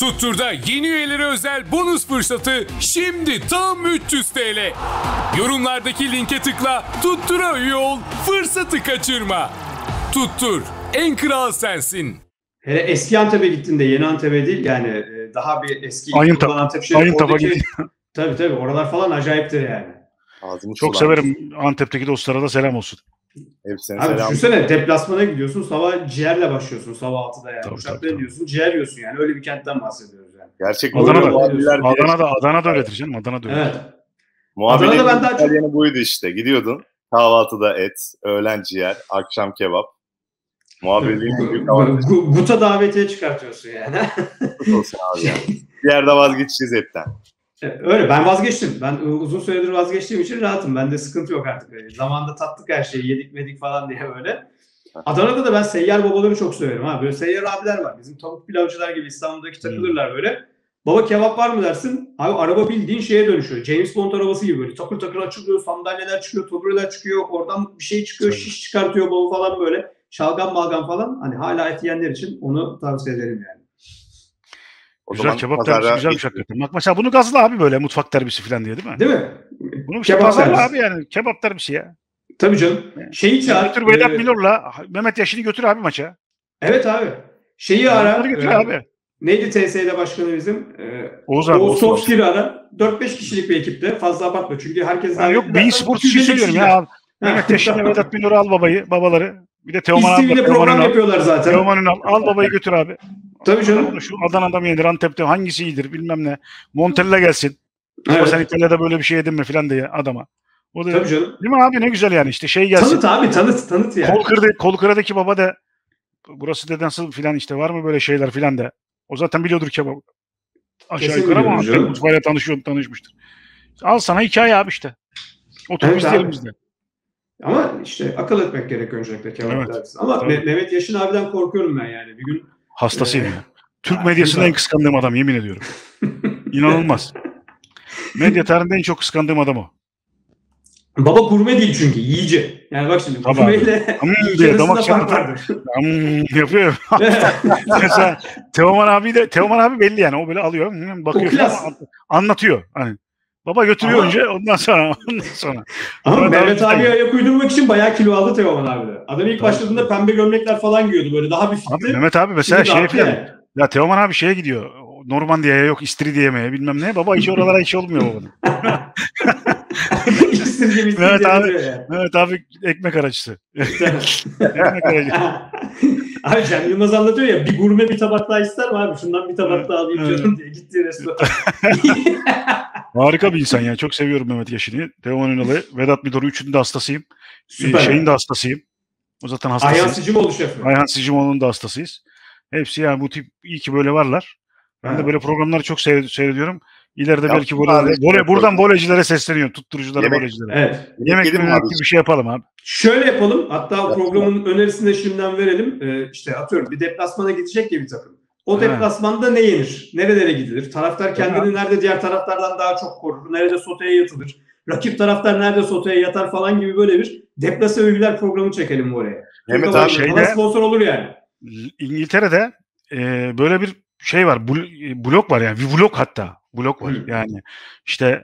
Tuttur'da yeni üyelere özel bonus fırsatı şimdi tam 300 TL. Yorumlardaki linke tıkla Tuttur'a üye ol, fırsatı kaçırma. Tuttur, en kral sensin. Hele eski Antep'e gittiğinde yeni Antep'e değil yani e, daha bir eski Ayın tapa- Antep şey. Ayın oradaki-. Tabii tabii oralar falan acayiptir yani. Ağzımı Çok sulandı. severim. Antep'teki dostlara da selam olsun. Hepsine Abi selam. düşünsene deplasmana gidiyorsun sabah ciğerle başlıyorsun sabah 6'da yani. Tabii, Uçakla tabii, tabii. iniyorsun ciğer yiyorsun yani öyle bir kentten bahsediyoruz yani. Gerçek Adana'da, Adana'da, Adana'da, Adana'da öyledir canım. Adana'da öyledir. Evet. Muhabirlerin Adana'da ben daha çok- İtalyanı buydu işte. Gidiyordun. Kahvaltıda et, öğlen ciğer, akşam kebap. Muhabirliğin Guta davetiye çıkartıyorsun yani. olsun abi yani. Bir yerde vazgeçeceğiz etten. Evet, Öyle ben vazgeçtim. Ben uzun süredir vazgeçtiğim için rahatım. Bende sıkıntı yok artık. Öyle. Zamanında tattık her şeyi yedik medik falan diye böyle. Adana'da da ben seyyar babaları çok severim ha. Böyle seyyar abiler var. Bizim tavuk pilavcılar gibi İstanbul'daki takılırlar böyle. Baba kebap var mı dersin? Abi araba bildiğin şeye dönüşüyor. James Bond arabası gibi böyle. Takır takır açılıyor, sandalyeler çıkıyor, tabureler çıkıyor. Oradan bir şey çıkıyor, Tabii. şiş çıkartıyor bol falan böyle. Şalgam malgam falan. Hani hala et yiyenler için onu tavsiye ederim yani. O Güzel zaman kebap pazara terbiyesi güzelmiş hakikaten. Bak mesela bunu gazla abi böyle mutfak terbiyesi falan diye değil mi? Değil mi? Bunu işte Kebap pazarla abi yani. Kebap terbiyesi ya. Tabii canım. Şeyi çağır. Götür Vedat e, Milor'la Mehmet Yaşin'i götür abi maça. Evet abi. Şeyi ara. Bunları götür e, abi. Neydi TSE'de başkanı bizim? E, Oğuz abi. Oğuz Topskir'i ara. 4-5 kişilik bir ekipte. Fazla abartma. Çünkü herkes... Ben yok beyin sporcu için söylüyorum ya. Mehmet Yaşin'le Vedat Milor'u al babayı, babaları. Bir de Teoman abi. Program yapıyorlar zaten. Teoman Ünal. Al babayı götür abi. Tabii canım. Şu Adana'da mı yenir, Antep'te hangisi iyidir bilmem ne. Montella gelsin. Ama Evet. sen İtalya'da böyle bir şey yedin mi filan diye adama. O da Tabii canım. değil mi abi ne güzel yani işte şey gelsin. Tanıt abi tanıt tanıt yani. Kolkır'da, Kolkır'daki baba da burası da nasıl filan işte var mı böyle şeyler filan da. O zaten biliyordur kebabı. Aşağı Kesin yukarı ama mutfağıyla tanışıyor, tanışmıştır. Al sana hikaye abi işte. Otur Evet izleyelim abi. Ama işte akıl etmek gerek öncelikle kebap Evet. Ama. Me- Mehmet Yaşın abiden korkuyorum ben yani. Bir gün Hastasıyım ya. Türk güzel. en kıskandığım adam yemin ediyorum. İnanılmaz. Medya tarihinde en çok kıskandığım adam o. baba gurme değil çünkü yiyici. Yani bak şimdi Tabii gurmeyle yiyici damak fark vardır. Hmm yapıyor. Mesela Teoman abi de Teoman abi belli yani o böyle alıyor hmm, bakıyor O klas. anlatıyor. Hani baba götürüyor Ama- önce ondan sonra ondan sonra. Ama Mehmet abiye ayak uydurmak için bayağı kilo aldı Teoman abi. Adam ilk başladığında pembe gömlekler falan giyiyordu böyle daha bir Abi. Mehmet abi mesela şey falan. yani. Ya Teoman abi şeye gidiyor. Normandiya'ya yok İstiridye'ye bilmem ne. Baba hiç oralara hiç olmuyor babanın. Mehmet abi- yani. Mehmet abi ekmek aracısı. ekmek aracı. abi Cem Yılmaz anlatıyor ya bir gurme bir tabak daha ister mi abi? Şundan bir tabak daha alayım canım diye gitti restoran. Harika bir insan ya. Çok seviyorum Mehmet Yaşin'i. Teoman Ünal'ı, Vedat Milor'u üçünün de hastasıyım. Süper. Şeyin de hastasıyım. O zaten Ayhan hastasıyız. Sicimoğlu şef? Ayhan Sicimoğlu'nun da hastasıyız. Hepsi yani bu tip iyi ki böyle varlar. Ben de Ha. böyle programları çok seyred- seyrediyorum. İleride Ya, belki bunlar böyle, da- vole, buradan volecilere sesleniyorum. Tutturuculara, Yemek- volecilere. Evet. Yemek yemek abi. gibi bir şey yapalım abi. Şöyle yapalım. Hatta Yapalım. programın önerisini de şimdiden verelim. Ee, işte atıyorum bir deplasmana gidecek ya bir takım. O Ha. deplasmanda ne yenir? Nerelere gidilir? Taraftar kendini nerede diğer taraftardan daha çok korur? Nerede soteye yatılır? Rakip taraftar nerede soteye yatar falan gibi böyle bir deplase övgüler programı çekelim oraya. Türk abi şeyde- sponsor olur yani. İngiltere'de e, böyle bir şey var. e, blok var yani. Bir blok hatta. Blok var. Hı. Yani işte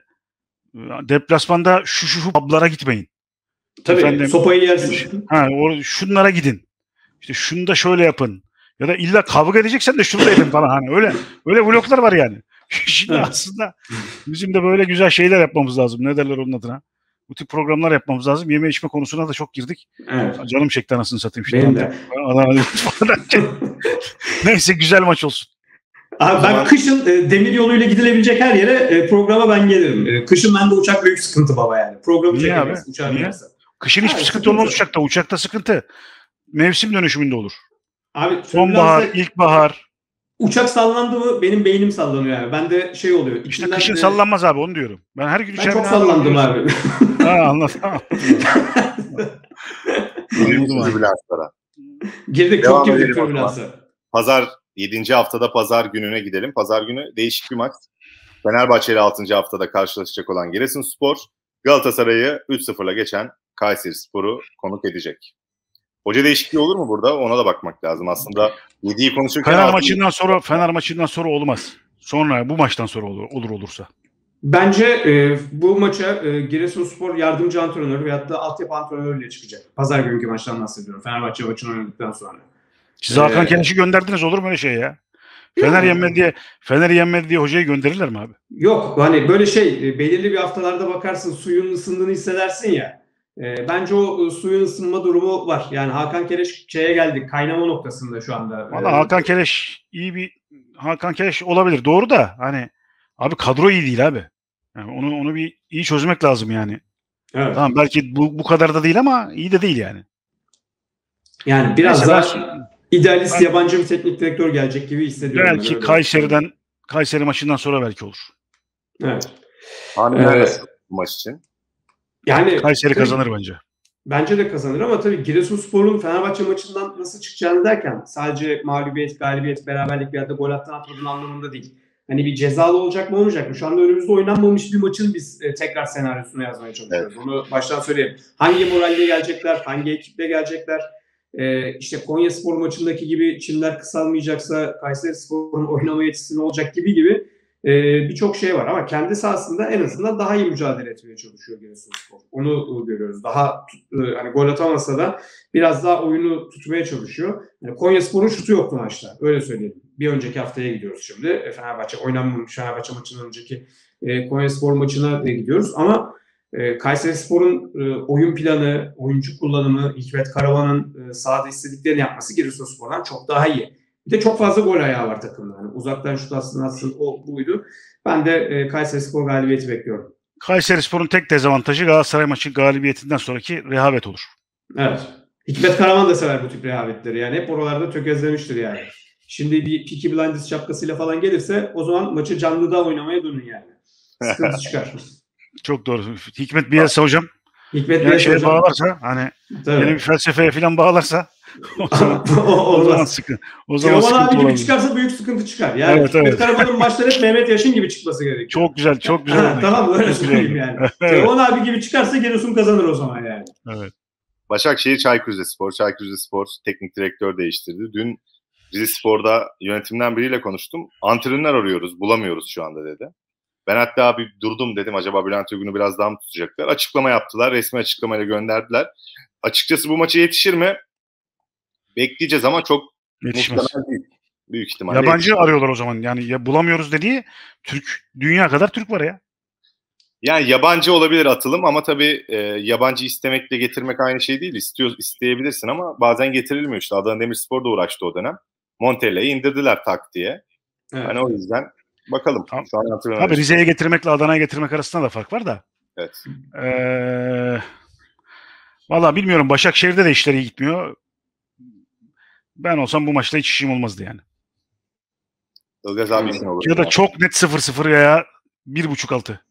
e, deplasmanda şu şu şu publara gitmeyin. Tabii Efendim, sopayı yersin. Ha, o, şunlara gidin. İşte şunu da şöyle yapın. Ya da illa kavga edeceksen de şunu da edin falan. Hani öyle öyle bloklar var yani. Şimdi Evet. aslında bizim de böyle güzel şeyler yapmamız lazım. Ne derler onun adına? Bu tip programlar yapmamız lazım. Yeme içme konusuna da çok girdik. Evet. Canım çekti anasını satayım. Şimdi Benim de. Neyse güzel maç olsun. Abi ben zaman- kışın e, demir yoluyla gidilebilecek her yere e, programa ben gelirim. E, kışın bende uçak büyük sıkıntı baba yani. Programı Niye çekemeyiz uçağa binersen. Kışın hiçbir Ha, sıkıntı sıkıntı. olmaz uçakta. Uçakta sıkıntı. Mevsim dönüşümünde olur. Abi Sonbahar, ilkbahar. uçak sallandı mı benim beynim sallanıyor yani. Bende şey oluyor. İşte kışın de- sallanmaz abi onu diyorum. Ben her gün Ben çok sallandım abi. Ha anladım. Abi. Ambulanslara. Girdik çok girdik türbülansa. Pazar 7. haftada pazar gününe gidelim. Pazar günü değişik bir maç. Fenerbahçe ile 6. haftada karşılaşacak olan Giresunspor Galatasaray'ı 3-0'la geçen Kayseri Spor'u konuk edecek. Hoca değişikliği olur mu burada? Ona da bakmak lazım. Aslında yediği konuşurken... Fener maçından sonra Fener maçından sonra olmaz. Sonra bu maçtan sonra olur, olur olursa. Bence e, bu maça e, Giresunspor yardımcı antrenörü veyahut da altyapı antrenörüyle çıkacak. Pazar günkü maçtan bahsediyorum. Fenerbahçe maçını oynadıktan sonra. Siz Hakan Ee, gönderdiniz olur mu öyle şey ya? Fener yenmedi diye Fener yenmedi diye hocayı gönderirler mi abi? Yok hani böyle şey e, belirli bir haftalarda bakarsın suyun ısındığını hissedersin ya. E, bence o e, suyun ısınma durumu var. Yani Hakan Kereş şeye geldik kaynama noktasında şu anda. Valla E, Hakan Keleş iyi bir Hakan Keleş olabilir. Doğru da hani abi kadro iyi değil abi. Yani onu onu bir iyi çözmek lazım yani. evet. Tamam belki bu bu kadar da değil ama iyi de değil yani. Yani biraz Neyse, daha ben- idealist ben- yabancı bir teknik direktör gelecek gibi hissediyorum. belki öyle. Kayseri'den Kayseri maçından sonra belki olur. Evet. Tahminler Ee, maç için? Yani Kayseri tabii- kazanır bence. Bence de kazanır ama tabii Giresunspor'un Fenerbahçe maçından nasıl çıkacağını derken sadece mağlubiyet, galibiyet, beraberlik veya da gol attın atmadığın anlamında değil. Hani bir cezalı olacak mı olmayacak mı? Şu anda önümüzde oynanmamış bir maçın biz e, tekrar senaryosunu yazmaya çalışıyoruz. Onu baştan söyleyeyim. Hangi moralle gelecekler, hangi ekiple gelecekler? E, işte Konya Spor maçındaki gibi çimler kısalmayacaksa Kayseri Spor'un oynama yetisi ne olacak gibi gibi e, birçok şey var. Ama kendi sahasında en azından daha iyi mücadele etmeye çalışıyor Giresunspor. Onu e, görüyoruz. Daha e, hani gol atamasa da biraz daha oyunu tutmaya çalışıyor. Yani Konya Spor'un şutu yoktu maçta. Öyle söyleyeyim. Bir önceki haftaya gidiyoruz şimdi. E, Fenerbahçe oynanmamış Fenerbahçe maçından önceki e, Konya Spor maçına e, gidiyoruz. Ama e, Kayseri Spor'un e, oyun planı, oyuncu kullanımı, Hikmet Karavan'ın e, sahada istediklerini yapması Giresunspor'dan çok daha iyi. Bir de çok fazla gol ayağı var takımda. Yani uzaktan şut aslında aslında o buydu. Ben de e, Kayseri Spor galibiyeti bekliyorum. Kayseri Spor'un tek dezavantajı Galatasaray maçı galibiyetinden sonraki rehavet olur. Evet. Hikmet Karaman da sever bu tip rehavetleri yani. Hep oralarda tökezlemiştir yani. Şimdi bir Peaky Blinders şapkasıyla falan gelirse o zaman maçı canlıda oynamaya dönün yani. Sıkıntı çıkar. Çok doğru. Hikmet Bielsa hocam Hikmet Bey şeye hocam. bağlarsa hani yeni bir Tabii. felsefeye falan bağlarsa o zaman, o, o zaman olmaz. sıkıntı. O zaman Teoman sıkıntı abi gibi olabilir. çıkarsa büyük sıkıntı çıkar. Yani Evet, evet. Karaman'ın maçları hep Mehmet Yaşın gibi çıkması gerekiyor. Çok güzel, çok güzel. Ha, tamam öyle söyleyeyim yani. Teoman abi gibi çıkarsa Giresun kazanır o zaman yani. evet. Başakşehir Çaykur Rizespor. Çaykur Rizespor teknik direktör değiştirdi. Dün Rizespor'da yönetimden biriyle konuştum. Antrenör arıyoruz, bulamıyoruz şu anda dedi. Ben hatta bir durdum dedim acaba Bülent Uygun'u biraz daha mı tutacaklar? Açıklama yaptılar, resmi açıklamayla gönderdiler. Açıkçası bu maça yetişir mi? Bekleyeceğiz ama çok Yetişmez. muhtemel değil. Büyük ihtimalle. Yabancı arıyorlar o zaman. Yani ya bulamıyoruz dediği Türk, dünya kadar Türk var ya. Yani yabancı olabilir atılım ama tabii e, yabancı istemekle getirmek aynı şey değil. İstiyor, isteyebilirsin ama bazen getirilmiyor işte. Adana Demirspor da uğraştı o dönem. Montella'yı indirdiler tak diye. Evet. Hani o yüzden bakalım. Tamam. Şu an antrenör. Tabii Rize'ye getirmekle Adana'ya getirmek arasında da fark var da. Evet. Ee, Valla bilmiyorum. Başakşehir'de de işleri iyi gitmiyor. Ben olsam bu maçta hiç işim olmazdı yani. Ilgaz abi için olur. Ya da çok net 0-0 ya 1.5 altı.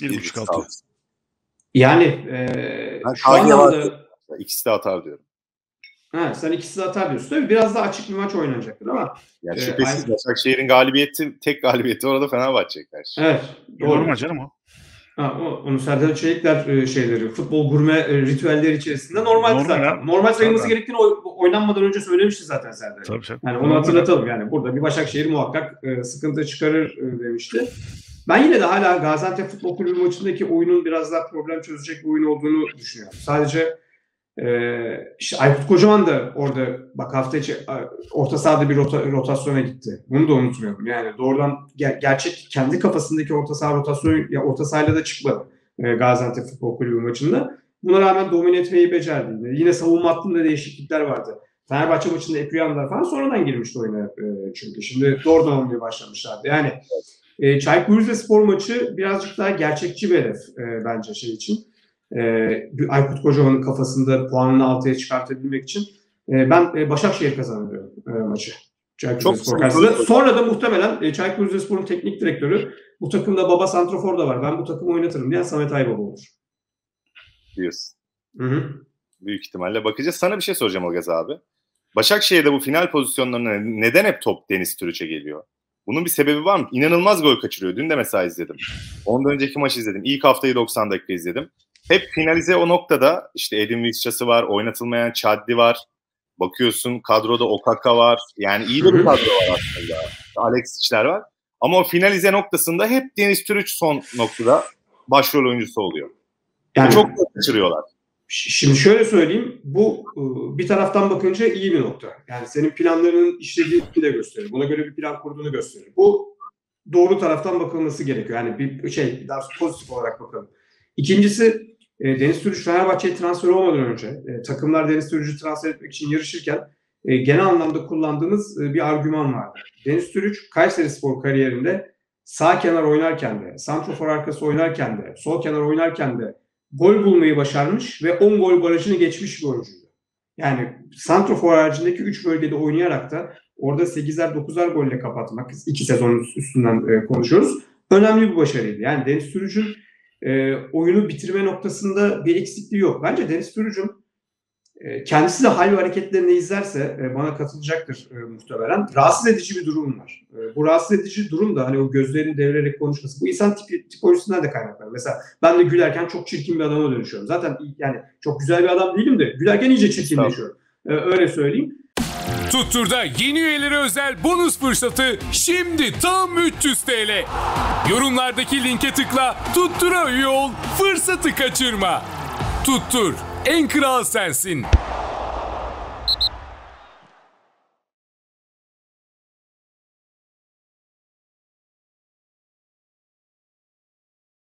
1.5 altı. Yani e, Ben şu anlamda İkisi de atar diyorum. ha, sen ikisi de atar diyorsun. Tabii biraz daha açık bir maç oynanacaktır ama Yani Ee, şüphesiz aynı- Başakşehir'in galibiyeti, tek galibiyeti orada Fenerbahçe'ye karşı. evet doğru. Normal canım o. Ha, o, onu Serdar Çelikler e, şeyleri, futbol gurme e, ritüelleri içerisinde normal Normal zaten. ya. Normal sayılması gerektiğini oy- oynanmadan önce söylemişti zaten Serdar. Tabii tabii. Yani onu hatırlatalım yani burada bir Başakşehir muhakkak e, sıkıntı çıkarır e, demişti. Ben yine de hala Gaziantep Futbol Kulübü maçındaki oyunun biraz daha problem çözecek bir oyun olduğunu düşünüyorum. Sadece e, işte Aykut Kocaman da orada bak hafta içi orta sahada bir rota- rotasyona gitti. Bunu da unutmuyorum. Yani doğrudan ger- gerçek kendi kafasındaki orta saha rotasyonu ya orta sahayla da çıkmadı e, Gaziantep Futbol Kulübü maçında. Buna rağmen domine etmeyi becerdi. Yine savunma hattında değişiklikler vardı. Fenerbahçe maçında Epriyanlar falan sonradan girmişti oyuna e, çünkü. Şimdi doğrudan olmaya başlamışlardı. Yani e, Çaykur Rizespor maçı birazcık daha gerçekçi bir hedef e, bence şey için. E, Aykut Kocaman'ın kafasında puanını altıya çıkartabilmek için. E, ben e, Başakşehir kazanıyorum e, maçı. Çaykur Rizespor karşısında. Sonra da muhtemelen e, Çaykur Rizespor'un teknik direktörü bu takımda baba santrofor da var. Ben bu takımı oynatırım diyen Samet Aybaba olur. diyorsun. Hı hı. Büyük ihtimalle bakacağız. Sana bir şey soracağım Ilgaz abi. Başakşehir'de bu final pozisyonlarına neden hep top Deniz Türüç'e geliyor? Bunun bir sebebi var mı? İnanılmaz gol kaçırıyor. Dün de mesela izledim. Ondan önceki maç izledim. İlk haftayı 90 dakika izledim. Hep finalize o noktada işte Edin Visca'sı var, oynatılmayan Chadli var. Bakıyorsun kadroda Okaka var. Yani iyi bir kadro var aslında. Alexic'ler var. Ama o finalize noktasında hep Deniz Türüç son noktada başrol oyuncusu oluyor. Yani çok kaçırıyorlar. Şimdi şöyle söyleyeyim, bu bir taraftan bakınca iyi bir nokta. Yani senin planlarının işlediğini de gösterir. Buna göre bir plan kurduğunu gösterir. Bu doğru taraftan bakılması gerekiyor. Yani bir şey daha pozitif olarak bakalım. İkincisi e, Deniz Türüç Fenerbahçe'ye transfer olmadan önce e, takımlar Deniz Türüç'ü transfer etmek için yarışırken e, genel anlamda kullandığınız e, bir argüman vardı. Deniz Türüç Kayseri Spor kariyerinde sağ kenar oynarken de, santrofor arkası oynarken de, sol kenar oynarken de gol bulmayı başarmış ve 10 gol barajını geçmiş bir oyuncuydu. Yani santrofor haricindeki 3 bölgede oynayarak da orada 8'er 9'er golle kapatmak, iki sezonun üstünden e, konuşuyoruz. Önemli bir başarıydı. Yani Deniz Türüç'ün e, oyunu bitirme noktasında bir eksikliği yok. Bence Deniz Türüç'ün e, kendisi de hal ve hareketlerini izlerse e, bana katılacaktır e, muhtemelen. Rahatsız edici bir durum var. E, bu rahatsız edici durum da hani o gözlerini devirerek konuşması. Bu insan tipi, tipolojisinden de kaynaklanıyor. Mesela ben de gülerken çok çirkin bir adama dönüşüyorum. Zaten yani çok güzel bir adam değilim de gülerken iyice çirkinleşiyorum. E, öyle söyleyeyim. Tuttur'da yeni üyeleri özel bonus fırsatı şimdi tam 300 TL. Yorumlardaki linke tıkla Tuttur'a üye ol, fırsatı kaçırma. Tuttur, en kral sensin.